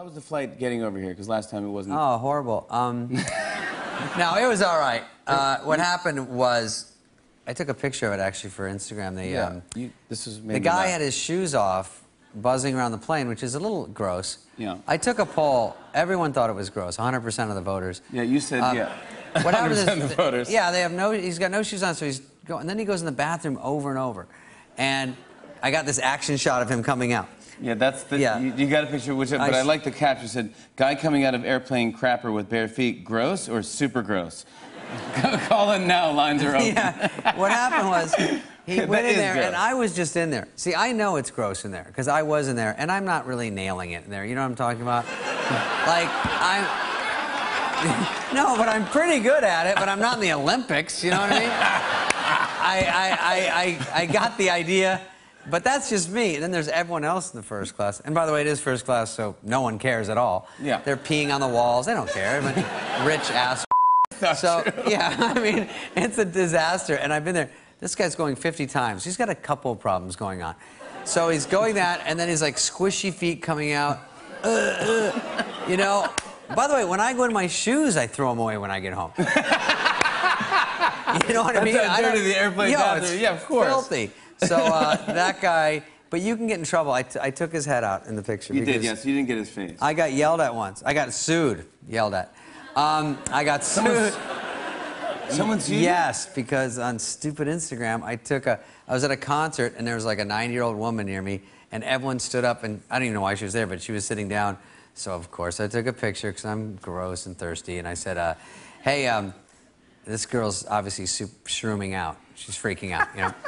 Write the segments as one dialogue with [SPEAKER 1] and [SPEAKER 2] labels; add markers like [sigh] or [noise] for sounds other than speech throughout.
[SPEAKER 1] How was the flight getting over here? Because last time it wasn't.
[SPEAKER 2] Oh, horrible. Um, [laughs] no, it was all right. Uh, what happened was, I took a picture of it actually for Instagram. The,
[SPEAKER 1] yeah.
[SPEAKER 2] um,
[SPEAKER 1] you, this is
[SPEAKER 2] the guy had his shoes off, buzzing around the plane, which is a little gross.
[SPEAKER 1] Yeah.
[SPEAKER 2] I took a poll. Everyone thought it was gross. 100% of the voters.
[SPEAKER 1] Yeah, you said
[SPEAKER 2] Um,
[SPEAKER 1] yeah.
[SPEAKER 2] What [laughs] happened is,
[SPEAKER 1] 100% of the voters.
[SPEAKER 2] yeah, they have no. He's got no shoes on, so he's going. And then he goes in the bathroom over and over, and I got this action shot of him coming out.
[SPEAKER 1] Yeah, that's the.
[SPEAKER 2] Yeah.
[SPEAKER 1] You, you got a picture, which, but I,
[SPEAKER 2] sh-
[SPEAKER 1] like the caption said, "Guy coming out of airplane crapper with bare feet, gross or super gross." [laughs] Call in now. Lines are open.
[SPEAKER 2] yeah. What happened was he [laughs] went in there,
[SPEAKER 1] gross.
[SPEAKER 2] and I was just in there. See, I know it's gross in there because I was in there, and I'm not really nailing it in there. You know what I'm talking about? like I'm. [laughs] no, but I'm pretty good at it. But I'm not in the Olympics. You know what I mean? I, I, I, I, I got the idea. But that's just me. And then there's everyone else in the first class. And by the way, it is first class, so no one cares at all.
[SPEAKER 1] Yeah.
[SPEAKER 2] They're peeing on the walls. They don't care. I mean, [laughs] rich ass so yeah, [laughs] I mean, it's a disaster, and I've been there. This guy's going 50 times. He's got a couple of problems going on. So he's going that, and then he's like squishy feet coming out. Uh, uh, you know. By the way, when I go in my shoes, I throw them away when I get home. [laughs] you know what I
[SPEAKER 1] That's
[SPEAKER 2] mean?
[SPEAKER 1] how
[SPEAKER 2] I
[SPEAKER 1] dirty
[SPEAKER 2] don't-
[SPEAKER 1] the airplane
[SPEAKER 2] Yo,
[SPEAKER 1] bathroom- yeah, of course.
[SPEAKER 2] Filthy. So uh, that guy. But you can get in trouble. I, t- I took his head out in the picture.
[SPEAKER 1] You did, yes. You didn't get his face.
[SPEAKER 2] I got yelled at once. I got sued. Yelled at. Um, I got sued.
[SPEAKER 1] Someone's- Someone sued?
[SPEAKER 2] Yes, because on stupid Instagram, I took a. I was at a concert and there was like a 90-year-old woman near me, and everyone stood up and I don't even know why she was there, but she was sitting down. So of course I took a picture because I'm gross and thirsty, and I said, uh, "Hey, um, this girl's obviously soup shrooming out. She's freaking out, you know." [laughs]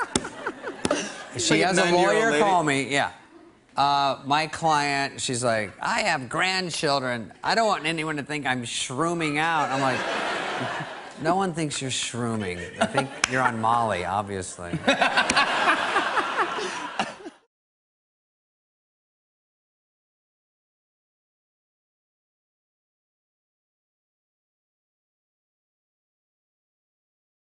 [SPEAKER 2] she
[SPEAKER 1] like
[SPEAKER 2] has a lawyer call me. Yeah. Uh, my client, she's like, I have grandchildren. I don't want anyone to think I'm shrooming out. I'm like, no one thinks you're shrooming. I think you're on Molly, obviously. [laughs]